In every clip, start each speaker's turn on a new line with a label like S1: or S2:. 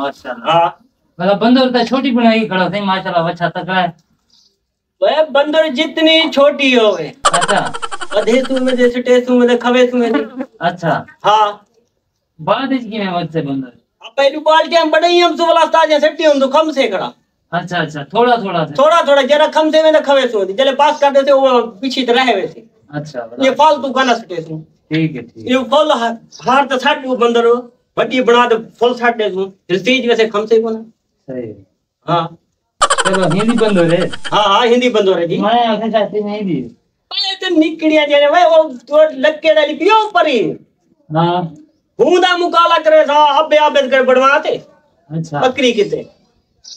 S1: माशाल्लाह।
S2: हाँ
S1: मतलब बंदर तो छोटी बनाई खड़ा सही माशाल्लाह अच्छा तकड़ा है।
S2: वह बंदर जितनी छोटी हो वे
S1: अच्छा
S2: अधेसू में जैसे टेसू में खवेसू में
S1: अच्छा।
S2: हाँ।
S1: बाद इसकी में वजह से बंदर।
S2: अब पहली बाल्टी हम बड़े ही हम सुबह ताज़ा सेट्टी हम तो कम से खड़ा।
S1: अच्छा अच्छा थोड़ा थोड़ा से।
S2: थोड़ा थोड़ा जरा कम से में ना खवेसू होती जले पास कर देते वो पीछे तो रहे वैसे।
S1: अच्छा
S2: ये फालतू गाना सटेसू
S1: ठीक है ठीक है।
S2: ये फल हार तो साट वो बंदर हो। बड़ी बना दे फल साट दे तू। तेज वैसे कम से कोना
S1: सही। है।
S2: हाँ
S1: चलो हिंदी बंदर है
S2: हाँ। हाँ हिंदी बंदो रे जी
S1: मैं आगे चाहती नहीं दी
S2: पहले तो निकलिया जने भाई वो तो लग के डाली पियो ऊपर ही।
S1: हाँ।
S2: हूंदा मुकाला करे सा अबे अबे कर बढ़वाते
S1: अच्छा।
S2: बकरी किते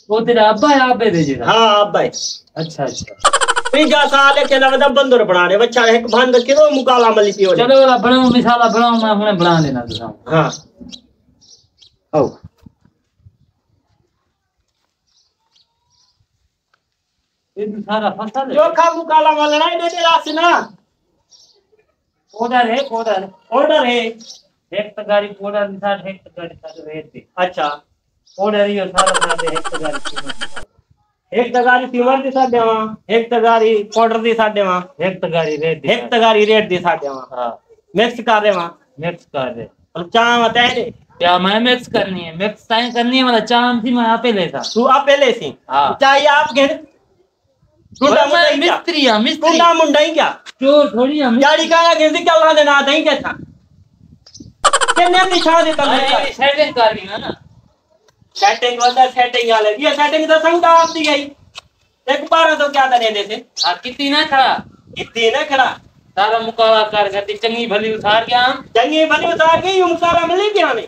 S1: वो तेरा अब्बा है आप दे जेड़ा।
S2: हाँ अब्बे
S1: अच्छा अच्छा।
S2: त्रीजा साल के लगा बंदर बना रहे बच्चा एक भान के किरो मुकाला मली पियो
S1: चलो वाला बनाओ मिसाला बनाओ मैं हमने बना
S2: नहीं
S1: है ऑर्डर
S2: है।
S1: एक तो गाड़ी ऑर्डर के एक तो गाड़ी साथ रेट दे।
S2: अच्छा।
S1: ऑर्डर ही सारा एक तो गाड़ी
S2: एक दी। एक दी
S1: एक तो गाड़ी रेट दे।
S2: एक तगारी रेट दी साढ़े वहाँ
S1: हाँ।
S2: मिक्स कर दे
S1: मिक्स कर दे।
S2: चाह
S1: क्या मैं मिक्स करनी है? मिक्स टाइम करनी है मतलब चाम थी मैं यहाँ पे लेता।
S2: तू आप पहले सी।
S1: हाँ।
S2: चाहिए आप घेर टूटा मुंडा ही
S1: मिस्त्री है मिस्त्री।
S2: टूटा मुंडा ही क्या?
S1: चोर थोड़ी है
S2: गाड़ी का घेर दी क्या ला देना आता ही क्या था? कितने निशा देता
S1: अरे सेटिंग करनी है ना?
S2: सेटिंग वाला सेटिंग वाले। ये सेटिंग तो संग आप दी गई। एक बार तो क्या देने देते
S1: हाँ कितनी ना खड़ा।
S2: इतनी ना खड़ा।
S1: सारा मुकाबला कर करती चंगी भली उतार के हम
S2: जंगी भली उतार गई मुकारा मिली क्या हमें?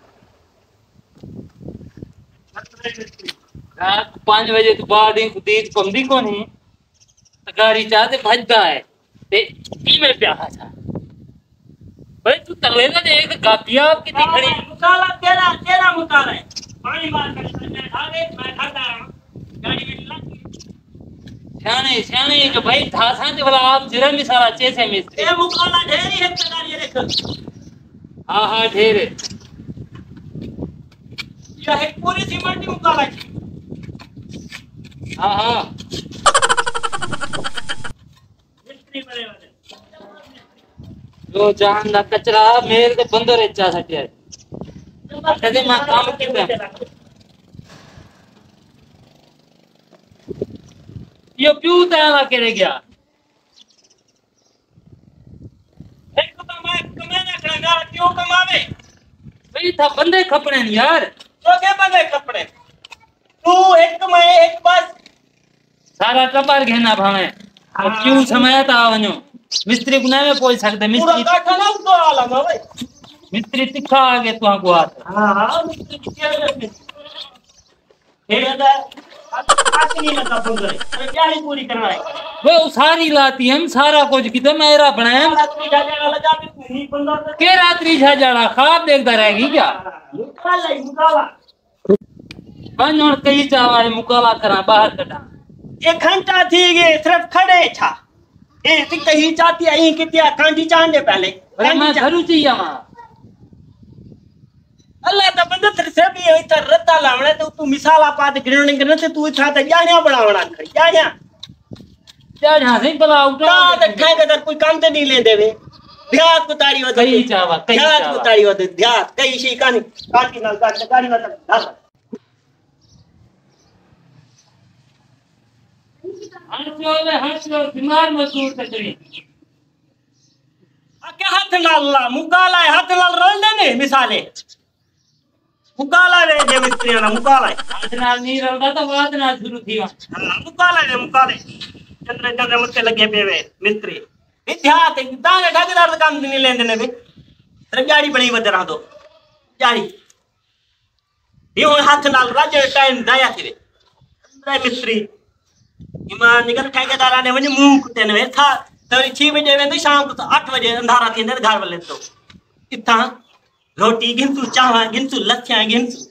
S1: रात पाँच बजे तो बाद ही तेज पमदी को नहीं। तो गाड़ी चाहते भजदा है। ते ई में प्याहा था? भाई तू तले ना देख गापिया कितनी खड़ी।
S2: मुकाला तेरा तेरा मुकाला है। पानी मार कर मैं आगे मैं खाता रहा गाड़ी में लग
S1: सियाने सियाने जो भाई था सांते वाला आप जरा में सारा चेसे मिस्त्री
S2: ये मुकाला ढेरी है ये देख।
S1: हाँ हाँ ढेर है।
S2: ये है पूरी सीमेंट
S1: हाँ हाँ.
S2: मिस्त्री बने वाले
S1: जो जान दा कचरा मेरे तो बंदो रे चा सटिया है कदे माँ काम किता यो प्यू ता करे गया?
S2: एक तो मैं कमाना खड़ा क्यों कमावे?
S1: भाई था बंदे खपने नहीं यार.
S2: तो के बने कपड़े। तू एक मैं एक बस।
S1: सारा टपार घेना भावे। अब
S2: हाँ।
S1: क्यों समय था वनो? मिस्त्री को में पहुँच सकते मिस्त्री पूरा
S2: काठा ना तो आला ना भाई।
S1: मिस्त्री तिखा आगे तो को हाथ।
S2: हाँ हाँ मिस्त्री क्या करते हे पूरी
S1: वो सारी लाती हम सारा कुछ किते मेरा बनाया।
S2: तू बंदा तो
S1: के रात्रि छा जाना खाब देखता रहेगी क्या? बन और कई चावा मुकाला करा बाहर कटा।
S2: एक घंटा थी गए सिर्फ़ खड़े छा। ए तिक ही चाहती आई कितिया कांडी चांदे पहले।
S1: मैं घरू चाहिए वहाँ
S2: अल्लाह दा बंदा तेरे से भी होई तर रत्ता लावणे तो तू मिसाला पात गिरणे करने ते तू था ते जाण्या बनावणा खड़ी जाण्या
S1: क्या जहाँ से भला उठा
S2: ते खाए के कोई काम ते नहीं लेंदे वे। ध्यात को तारी वद
S1: कई चावा कई चावा
S2: तारी वद ध्यात कई शी कानी काटी नाल काट गाड़ी में तक धार
S1: हंसो वे हंसो बीमार
S2: मुकाला दे ने रे जे मिस्त्री ना मुकाला
S1: नाल नहीं रलदा तो बात ना शुरू थी
S2: हाँ, मुकाले रे मुकाले चंद्र चंद्र मुझसे लगे पे वे मिस्त्री इतिहास है ताने ठेकेदार तो काम नहीं लेंदे ने बे तेरे गाड़ी बड़ी बद रहा दो गाड़ी इहो हथ नाल राज टाइम दाया थी वे रोटी गिनसू चांवर गिनसू लच्छा गिनसू।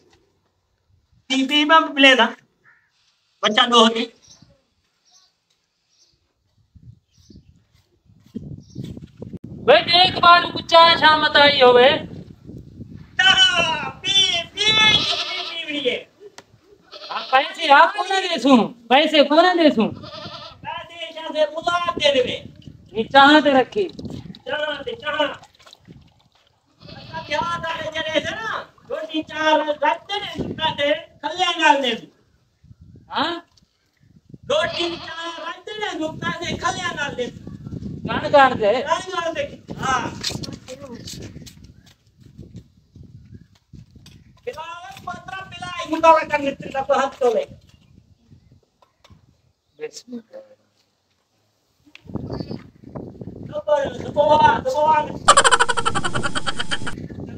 S2: पी पी में मिले ना। बच्चा दो होते
S1: भाई एक बार कुचा शाम आई होवे
S2: पी पी पी पी पी
S1: आप पैसे आप कोने देसू पैसे कोने देसू
S2: पैसे से बुला दे देवे
S1: नीचा हाथ रखी।
S2: चढ़ा दे चढ़ा। क्या था जरे से ना रोटी चार रखते ने खल्ले गाल दे
S1: हाँ
S2: रोटी चार रखते ने खल्ले गाल दे
S1: गान गान दे
S2: गाल गाल दे हाँ पिलावे पत्रा पिलाई मुंडा का नित्र का हाथ तो ले Super, sebuah, sebuah. Kele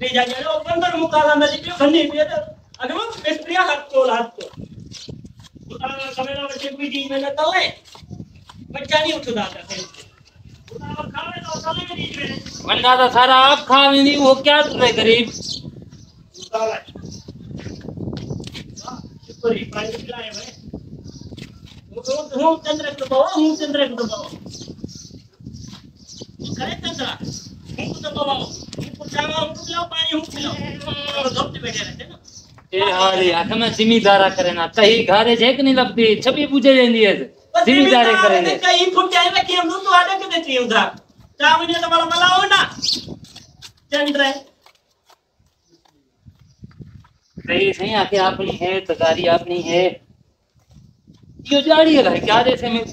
S2: लीजा जरो बंदर मुकाला में दियो खन्नी पे तो। अगर वो मिस्त्रिया हाथ को तो, हाथ तो। को उतारा समेला में चिपकी दी मैंने तले बच्चा नहीं उठता था उतारा खावे तो तले में नहीं में।
S1: मैंने कहा था सारा आप खावे नहीं वो क्या तुम्हें गरीब?
S2: उतारा चिपरी हाँ, पानी पिलाए मैं हूँ चंद्र को दबाओ हूँ चंद्र को दबाओ। Correct answer. इनको दबाओ इनको चावा उनको पिलाओ पानी उनको पिलाओ धोपते बैठे रहते ना
S1: એ હાલી આ તમે જિમ્મેદારા કરે ના તહી ઘરે છે કે નહીં લગતી છબી પૂજે જઈ છે જિમ્મેદારે કરે ને
S2: કઈ ફૂટ આવે કે એમ તો આડે કે નથી એવું થા ચાવને તમારા મલાવો ના ચંદ્ર
S1: कही सही आके आप नहीं है तकारी आप नहीं है यो जाड़ी है क्या जैसे मैं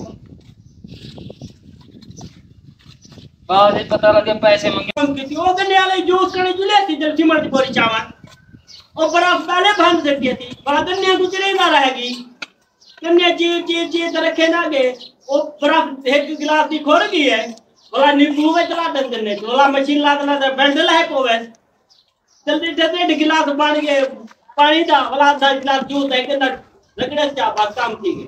S1: बाद में पता लगे पैसे मंगे।
S2: किती ओ गने वाले जूस कने जुले थी जब सिमर पोरी चावन और बर्फ़ पहले बंद कर दी थी बादल ने गुजरे ना रहेगी कन्या जी जी जी तो रखे ना गए वो बर्फ़ एक गिलास दी खोल गई है। बोला, नींबू में चला देने बोला, मशीन ला देना तो बैंडल है कोवे जल्दी जल्दी गिलास बन गए पानी दा। बोला, आधा गिलास जूस है के ना लगड़े से बात काम की गई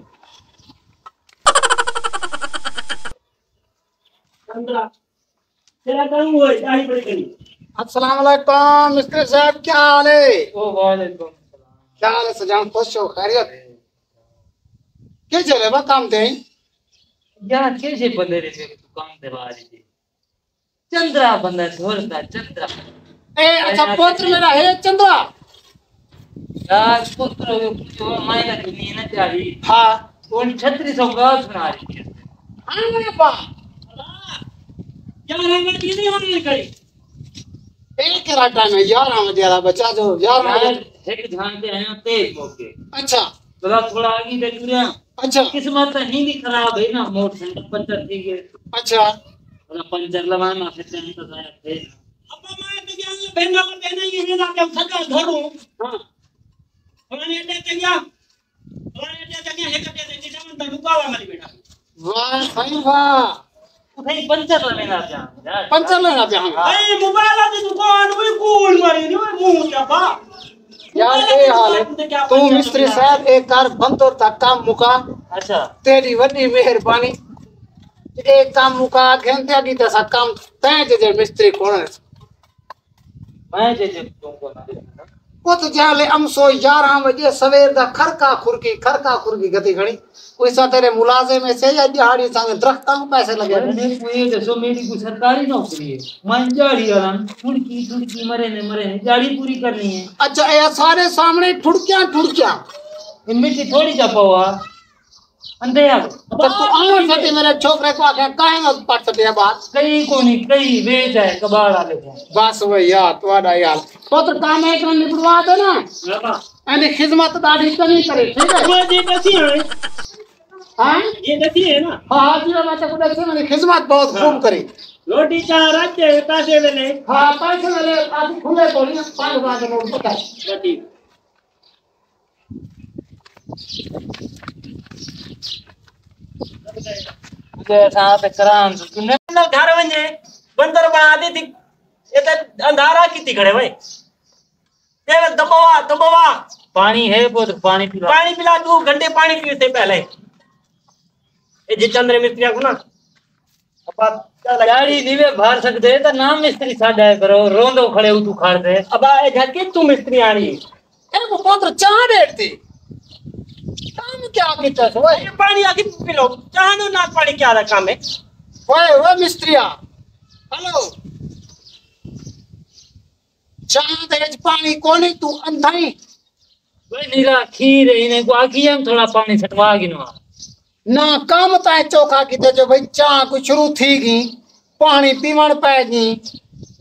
S2: पंद्रह तेरा काम हुआ दाढ़ी बड़ी करी
S3: अस्सलाम वालेकुम मिस्टर साहब क्या हाल है? क्या हाल है सजान? खुश हो खैरियत? क्या चले बा काम थे
S1: या कैसे बंदे रे तू काम दे बारी चंद्रा बंदा छोड़ता चंद्रा।
S3: ए अच्छा पुत्र मेरा है चंद्रा?
S1: यार पुत्र जो मायना दुनिया ना चाही
S3: हाँ।
S1: कौन छत्री सौ सुना रही है।
S3: हाँ बा
S2: क्या रंग की नहीं करी?
S3: एक राटा में ग्यारह बजे वाला बच्चा जो ग्यारह
S1: यार
S3: बजे।
S1: एक जानते हैं तेज मौके।
S3: अच्छा।
S1: थोड़ा थोड़ा आगे देख लिया
S3: अच्छा।
S1: किस्मत तो हिंदी खराब है ना मोटरसाइकिल पंचर थी गए
S3: अच्छा।
S1: थोड़ा पंचर लगाना फिर टाइम तो जाया थे
S2: अब मैं तो जान बहना को देना ये है ना कि सजा धरू
S1: हाँ।
S2: फलाने अड्डे ते गया फलाने अड्डे ते गया एक अड्डे ते जामन तो रुकावा मारी बेटा।
S3: वाह सही वाह।
S1: पंचर लगाना चाहते यार
S3: पंचर लेना पे हम
S2: भाई मोबाइल दी दुकान वो कूल मारी नहीं क्या बा?
S3: यार ये हाल है। तू मिस्त्री साहब एक कार बंद और था काम मुका
S1: अच्छा।
S3: तेरी वड्डी मेहरबानी। एक काम मुका घंटे अगी तसा काम तय जे मिस्त्री कोण है।
S1: मैं जे जे तुमको ना
S3: वो तो जाले अमसो यारह बजे सवेर दा खरका खुरकी खरका खुरकी गति घणी कोई सा तेरे मुलाजे में से या दिहाड़ी संग दरख्तां को पैसे लगे
S1: मैंने कोई दसो मेरी को सरकारी नौकरी है मैं जाड़ी आराम ठुड़की ठुड़की मरे ने मरे ने जाड़ी पूरी करनी है
S3: अच्छा ये सारे सामने ठुड़कियाँ ठुड़कियाँ
S1: इनमें से थोड़ी जा पावा अंधे
S3: तो तू सती मेरे छोकरे को आके काहे न पट सटिया बात?
S1: कई कोनी कई वेच है कबाड़ वाले को
S3: बस वही यार यार। पुत्र काम एक न निपटवा दे ना? खिदमत दाढ़ी कनी करे ठीक है?
S2: वो जी है?
S3: हाँ?
S2: ये है ना?
S3: हाँ जी बच्चा को खिदमत बहुत खूब करी।
S2: रोटी चाह राज्य पैसे वेले
S3: हाँ पैसे वाले खुले तो नहीं पाँच नोट पता है
S2: रोटी
S1: तो
S2: घर वञे बंदर बना दी थी। तो अंधारा की थी खड़े भाई। दबावा दबावा।
S1: पानी है तो पानी पिला।
S2: पानी पिला दो घंटे पानी पिए थे पहले। ये जी चंद्र मिस्त्री को ना। अब आप क्या लगा
S1: गाड़ी नीवे भर सकते तो नाम मिस्त्री साडा करो रोंदो खड़े तू खाड़ दे।
S2: अब ये झटके तू मिस्त्री आनी।
S3: अरे वो पुत्र चाह काम क्या किया सो
S2: ये पानी आके पी लो चाहनो ना पानी क्या काम है
S3: ओए ओए मिस्त्रिया। हेलो। चाह दे पानी कोनी तू? अंधाई
S1: भाई नीरा खीर इन्हें को आखी हम थोड़ा पानी छटवा गिनवा
S3: ना। काम ताए चौका किते जो भाई चाह को शुरू थी गई पानी पीवण पै गई।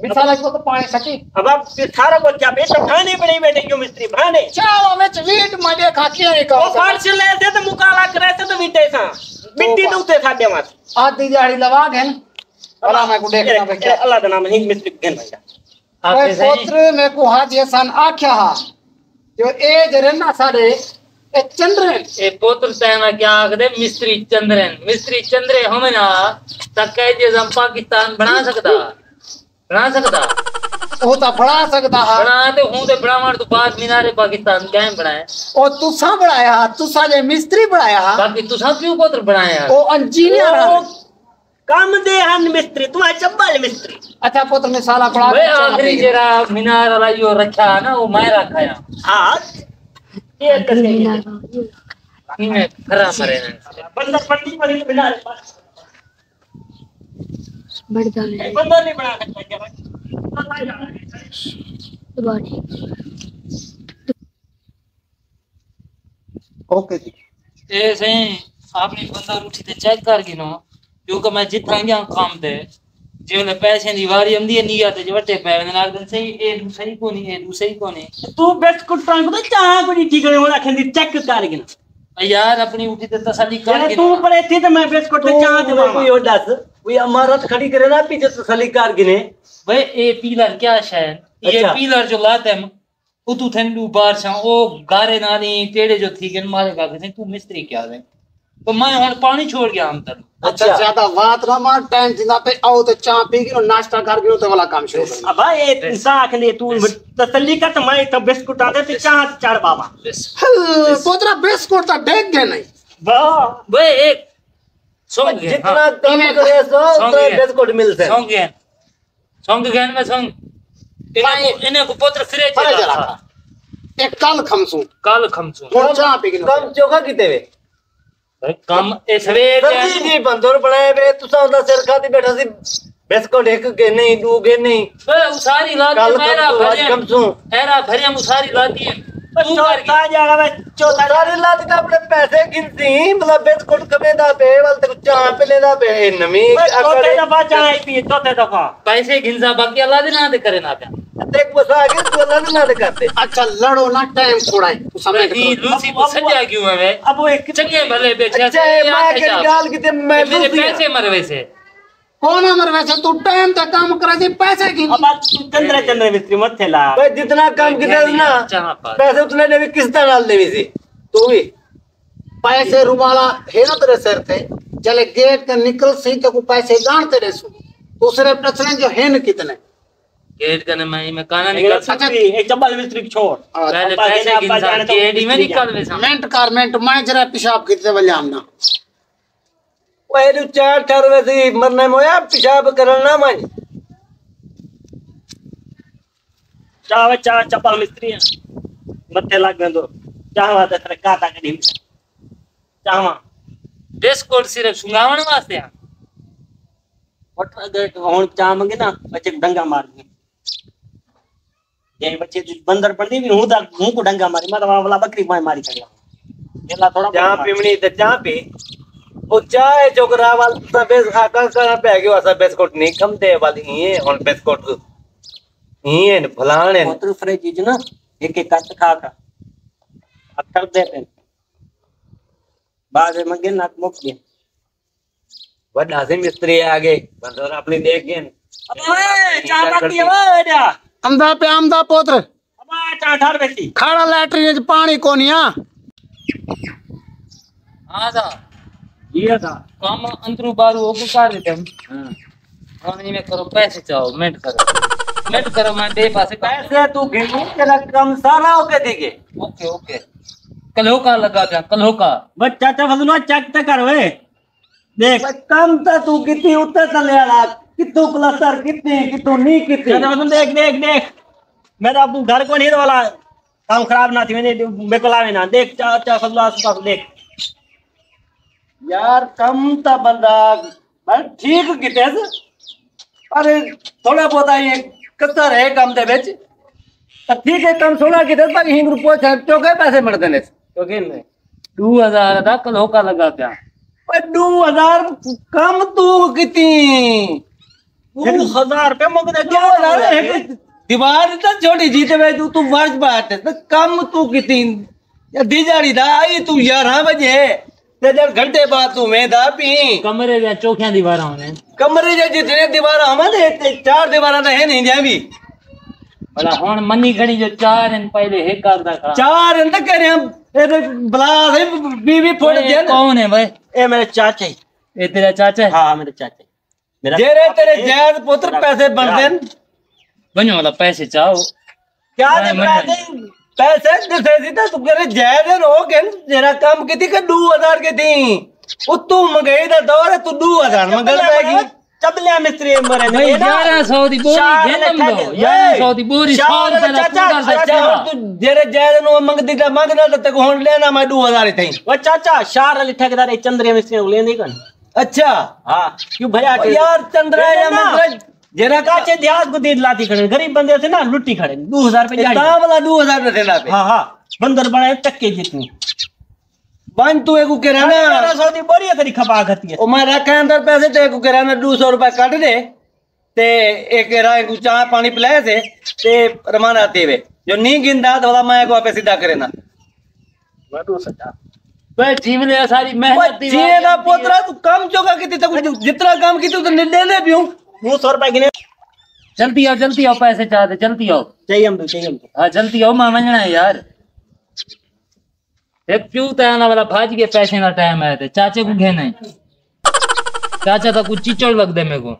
S3: मिसाल को तो पानी सची
S2: अब आप सारा को क्या बेटा खाने पे नहीं बैठे क्यों मिस्त्री? भाने
S3: चाव में वीट मज़े खा के का
S2: वो फारस ले थे तो मुकाला करे थे तो मिटे सा। मिट्टी तो उते साडे मास
S3: आधी दिहाड़ी लगा गए भला मैं को देखना क्या
S2: अल्लाह का नाम हिंद मिस्त्री भैया
S3: ओए
S1: आपके
S3: पुत्र में को हाथ ये सन आख्या हा। जो ए जरना सारे ए चंद्रन।
S1: ए पुत्र सेना क्या आखदे? मिस्त्री चंद्रन। मिस्त्री चंद्रे हम ना तक जे हम पाकिस्तान बना सकदा। बना सकदा?
S3: वो तो बड़ा सकता हा।
S1: बना ते हूँ ते बनावण तो बाद मीनारे पाकिस्तान कैम बनाए
S3: ओ तुसा बढ़ाया हा तुसा जे मिस्त्री बढ़ाया हा।
S1: बाकी तुसा क्यों पुत्र बनाया?
S3: ओ इंजीनियर हा।
S2: काम दे हन मिस्त्री तू चब्बल मिस्त्री।
S3: अच्छा पुत्र में साला बड़ा
S1: वे आखिरी जरा मीनार वाला जो रखा है ना वो मैं रखा है।
S2: हाँ ये कसके
S1: इनमें खरा मरे ना?
S2: बंदर पंडी पर ही बिना
S4: बढ़ जावे
S2: नहीं बना सकता क्या
S4: दोबारा।
S3: ओके जी।
S1: ए सही। आपने बंदा उठी ते चेक कर गिनो क्योंकि मैं जितना गया काम ते जिवले पैसे दी वारी आंदी है निया ते जवटे पै वेंदे नाल दिन सही ए दू सही कोनी ए दू सही कोनी
S2: तू बिस्कुट पान को चाह को नहीं ठीक है वो रखन दी चेक कर गिन
S1: यार अपनी उठी ते तसल्ली कर गिनो
S2: तू पड़े थी तो मैं बिस्कुट चाह दे
S5: कोई और दस। कोई अमारत खड़ी करे ना पीछे तसली कार गिने।
S1: वे ए पीलर क्या शायद ये
S5: अच्छा।
S1: पीलर जो लाते हम उतु थंडू बार छा ओ गारे नाली टेढ़े जो थी गन मारे का कहते तू मिस्त्री क्या दे तो मैं हुन पानी छोड़ गया हम तन
S3: अच्छा। ज़्यादा बात ना मार टाइम ज़िंदा पे आओ तो चाह पी गिनो नाश्ता कर गिनो तो वाला काम शुरू कर।
S2: अब ये इंसान आखने तू तसल्ली का तो मैं तो बिस्कुट आते तो चाह चढ़ बाबा।
S3: पोतरा बिस्कुट तो देख गए नहीं।
S2: वाह।
S1: वे एक सॉन्ग
S5: जितना कम करे सो उतना
S1: है।
S5: बिस्कुट मिलते
S1: सॉन्ग गया सॉन्ग गया में सॉन्ग इन्हें को इन्हें को पुत्र फिरे चला। था
S3: एक कल खमसू
S1: काल खमसू
S3: चाह पी
S5: कम चोखा किते वे
S1: कम सवेर
S5: सर्दी जी बंदर बनाए वे तुसा उदा सिर खाती बैठा सी। बिस्कुट एक के नहीं दो के नहीं।
S1: वे उसारी लाती
S5: कल
S1: मेरा भरिया
S5: खमसू।
S1: मेरा भरिया उसारी लाती है तू
S5: मतलब ते देख बसा तू अल्लाह ना करते
S3: अच्छा लड़ो ना टाइम थोड़ा है तू समय
S1: लूसी को सजा क्यों है
S2: अब वो एक
S1: चंगे भले बेचे
S5: अच्छा मैं गाल किते मैं
S1: मेरे पैसे मरवे से।
S3: कौन अमर वैसे? तू टाइम तक काम करे दी पैसे की
S2: अब आज चंद्र चंद्र मिस्त्री मत थेला
S5: भाई जितना काम किते ना पैसे उतने ने भी किस्ता डाल देवी सी तू भी?
S3: पैसे रुमाला है ना तेरे सर थे चले गेट के निकल सी तो पैसे गान तेरे सु। दूसरे प्रश्न जो है न कितने?
S1: गेट करने में मैं काना निकल
S2: अच्छा एक चब्बल मिस्त्री छोड़।
S1: पहले पैसे घिंसा
S2: जाने तो
S1: गेट में निकल वे सामने
S3: मेंट कारमेंट मैं जरा पेशाब कितने बजे
S5: चार चार वैसे मरने मोया पेशाब करना मन
S2: चाह चाह चप्पल मिस्त्री मत्थे लग गए चाहवा तेरे काटा के ढीम चाहवा
S1: डिस्कोड सिर्फ़ सुंगावण वास्ते
S2: वट अगर हुन चाह मंगे ना बच्चे डंगा मार दिए ये बच्चे जो बंदर पड़ती भी हूँ ता हूँ को डंगा मारी। मैं तो वाला बकरी मार मारी कर थोड़ा
S5: चाह पीवनी ते चाह पी।
S2: बुच्चाय जोगरावाल सबेस नहीं कम दे और भलाने मोटर चीज़ ना एक एक खा का अक्सर
S5: दे बाद में नाक मुक मिस्त्री आगे बंदर अपनी देख
S2: गए अबे चाटा की ओए
S3: अंधा पे आमदा पोत्र।
S2: बेटी।
S3: खाड़ा लैटरिन पानी कोनिया।
S1: हाँ
S2: आदा
S1: काम कर हम। हाँ, हाँ। करो पैसे चाहो मेंट करो। मेंट करो मैं पासे पैसे
S5: तू तेरा काम सारा ओके देगे।
S1: Okay okay. कलो का लगा कलो का
S2: चाचा चेक तो कर देख
S5: तो तू कितनी क्लस्टर कितनी नी कितनी।
S2: चाचा देख देख देख। मेरा घर को नहीं वाला काम खराब ना थी मैंने मेरे को लावे ना। देख चाचा फसलो देख।
S5: यार कम तो बंदा बस ठीक किते अरे थोड़ा बहुत ये कसर है कम दे विच तो ठीक है कम थोड़ा किते पर हिंग रुपये चौके पैसे मिलते ने
S2: तो किन
S1: दो हज़ार था कल का लगा क्या
S5: पर दो हज़ार कम तू कितनी
S2: एक हज़ार रुपये मुक दे
S5: दो हज़ार दीवार तो छोटी जीते में तू तू वर्ष बात है तो कम तू कितनी या दा आई तू ग्यारह बजे। घंटे बाद तू मैं दा पी।
S1: कमरे में चौकियाँ दीवार होने।
S5: कमरे जे जितने दीवार हमें दे चार दीवार है नहीं जावी
S1: भला हुन मनी घणी जो चार दिन पहले हे करदा खड़ा।
S5: चार हम बला से बीवी फोड़
S1: कौन है भाई?
S2: ए मेरे चाचा। ही
S1: ये तेरा चाचा है?
S2: मेरे चाचा। मेरा
S5: जेरे तेरे जैद पुत्र पैसे बनते
S1: बनो वाला पैसे चाहो।
S5: क्या दे पैसे पैसे दिसे सीधा तू करे जैद न हो के जेरा काम किती का दो हज़ार के दी वो तू मंगाई दा दौर है, तू दो हज़ार मंगल पैगी
S2: चबलिया मिस्त्री मरे
S1: ग्यारह सौ दी बोरी
S2: शार
S1: दो।
S2: के-
S1: ग्यारह सौ दी बोरी सौ
S2: शार चाचा,
S1: पूरा।
S5: तू जेरे जैद न मंगदी दा मंगना दा तक होन लेना मैं दो हज़ार ही थई।
S2: वो चाचा शार अली ठेकेदार चंद्रिया मिस्त्री को लेने कन
S5: अच्छा।
S2: हाँ। क्यों भैया
S5: यार चंद्रा या
S2: ना।
S5: मंत्र जरा
S2: काचे दियास को दे लाती खड़े गरीब बंदे थे ना लुटी खड़े 2000 पे रुपए
S5: ता वाला 2000 रुपए देना पे
S2: हाँ हाँ बंदर बनाए टक्के जितनी
S5: बन तू एको किराना
S2: मेरा सौदी बड़ी तेरी खपा करती है
S5: ओ मैं रखे अंदर पैसे ते एको किराना 200 रुपए काट दे ते एक किरा एको चाय पानी पिलाए से ते रमाना देवे जो नी गिनदा तो वाला मैं एको पैसे दा करे ना
S1: मैं तो सच्चा
S5: सारी
S1: मेहनत दी
S5: पोतरा तू कम चोगा कितनी जितना काम की तू तो निर्णय ले भी हूँ
S2: दो सौ रुपए गिने
S1: जल्दी आओ जल्दी आओ पैसे चाहते जल्दी आओ।
S2: चाहिए हम तो चाहिए हम तो।
S1: हाँ जल्दी आओ माँ मंगना है यार। एक प्यू तैना वाला भाज के पैसे ना टाइम आया थे चाचे को घेना है। चाचा तो कुछ चिचड़ लग दे मेरे को।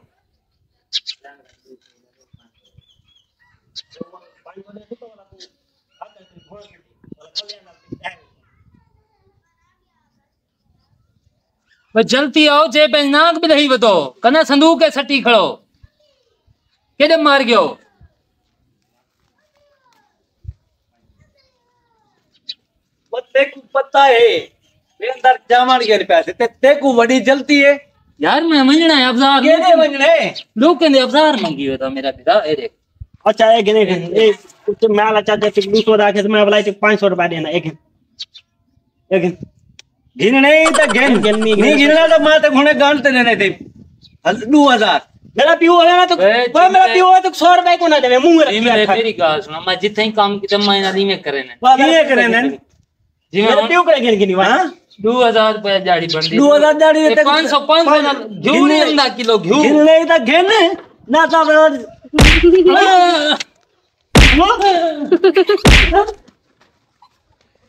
S1: भाई जल्दी आओ जे पे नाक भी नहीं बतो कना संदूक के सटी खड़ो। के केडे मार गयो?
S5: बत्ते को पता है वे अंदर जामण के पैसे ते ते को बड़ी जलती है।
S1: यार मैं मंजना है अफजार
S5: के दे मंजने
S1: लोग के अफजार मांगी हो तो मेरा पिता ए देख।
S2: अच्छा एक देख ए कुछ माल अच्छा जैसे 200 रखे तो मैं अप्लाई 500 रुपए देना एक। एक।
S5: गिन नहीं तो गिन
S2: गिन नहीं,
S5: नहीं गिनना तो मैं तो हुने गांड ते दो हज़ार।
S2: मेरा पीओ है ना तो
S1: ए,
S2: मेरा पीओ है तो सौ रुपए को ना देवे मुँह में रख
S1: मेरे
S2: के
S1: मेरी गाल सुनो मैं जितने ही काम किया मैं नदी में करे ने।
S5: किए करे ने।
S1: जी
S2: मेरा
S1: मैं
S2: पीओ करे गिन गिनी वहाँ।
S5: हाँ?
S1: दो हज़ार रुपया जाड़ी बन दी
S5: दो हज़ार जाड़ी
S1: ये
S5: तक-
S1: पाँच सौ पाँच सौ ना घ्यू नहीं अंदा किलो घ्यू
S5: गिन नहीं तो गिन ना तो